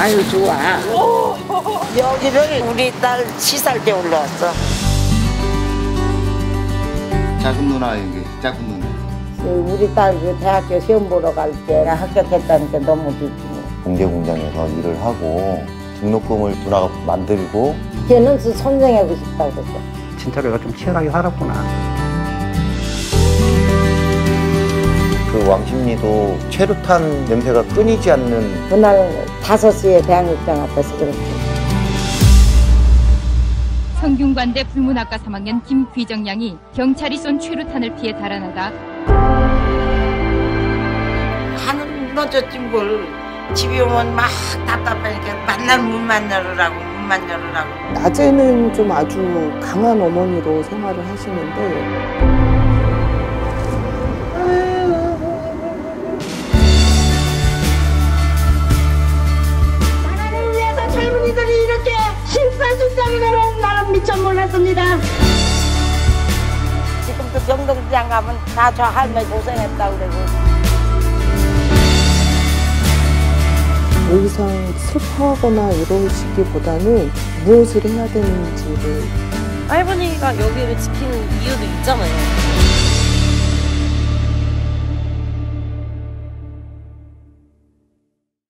아유 좋아. 여기를 우리 딸 시살 때 올라왔어. 작은 누나 여기 작은 누나. 우리 딸 그 대학교 시험 보러 갈 때 합격했다니까 너무 기쁘고. 공개 공장에서 일을 하고 등록금을 누나가 만들고 걔는 그 선생하고 싶다고 그랬어. 진짜로 얘가 좀 치열하게 살았구나. 그 왕십리도 최루탄 냄새가 끊이지 않는 그날 5시에 대학육장 앞에서 그랬지. 성균관대 불문학과 3학년 김귀정 양이 경찰이 쏜 최루탄을 피해 달아나다 하늘 무너졌지 뭘. 집에 오면 막 답답하니까 만날 문만 열으라고 문만 열으라고. 낮에는 좀 아주 강한 어머니로 생활을 하시는데 미처 몰랐습니다. 지금도 경동시장 가면 다 저 할머니 고생했다고 그러고. 더 이상 슬퍼하거나 이러시기보다는 무엇을 해야 되는지를 할머니가 여기를 지키는 이유도 있잖아요.